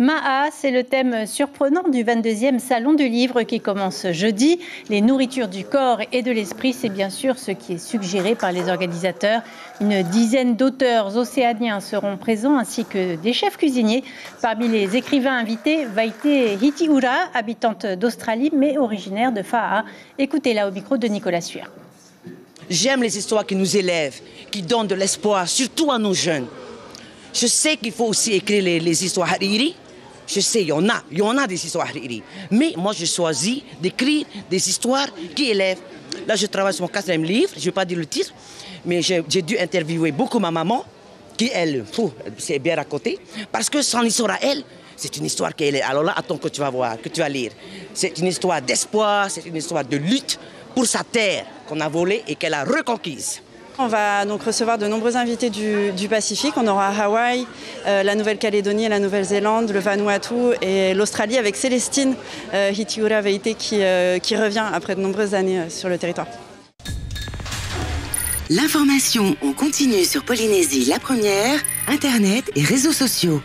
Ma'a, c'est le thème surprenant du 22e Salon du Livre qui commence jeudi. Les nourritures du corps et de l'esprit, c'est bien sûr ce qui est suggéré par les organisateurs. Une dizaine d'auteurs océaniens seront présents ainsi que des chefs cuisiniers. Parmi les écrivains invités, Vaite Hitiura, habitante d'Australie mais originaire de Fa'a. Écoutez-la au micro de Nicolas Suir. J'aime les histoires qui nous élèvent, qui donnent de l'espoir, surtout à nos jeunes. Je sais qu'il faut aussi écrire les, les histoires Hariri, je sais, il y en a, y en a des histoires Mais moi, j'ai choisi d'écrire des histoires qui élèvent. Là, je travaille sur mon quatrième livre, je ne vais pas dire le titre, mais j'ai dû interviewer beaucoup ma maman, qui, elle, c'est bien raconté, parce que son histoire à elle, c'est une histoire qui est... Alors là, attends que tu vas voir, que tu vas lire. C'est une histoire d'espoir, c'est une histoire de lutte pour sa terre qu'on a volée et qu'elle a reconquise. On va donc recevoir de nombreux invités du, Pacifique. On aura Hawaï, euh, la Nouvelle-Calédonie, la Nouvelle-Zélande, le Vanuatu et l'Australie avec Célestine euh, Hitiura Veite qui, euh, qui revient après de nombreuses années sur le territoire. L'information, on continue sur Polynésie la première, Internet et réseaux sociaux.